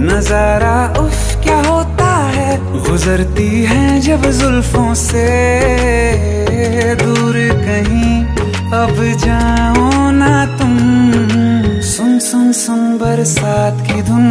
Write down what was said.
नज़ारा उफ, क्या होता है? गुजरती है जब जुल्फों से। दूर कहीं, अब जाओ ना तुम। सुन सुन सुन, बरसात की धुन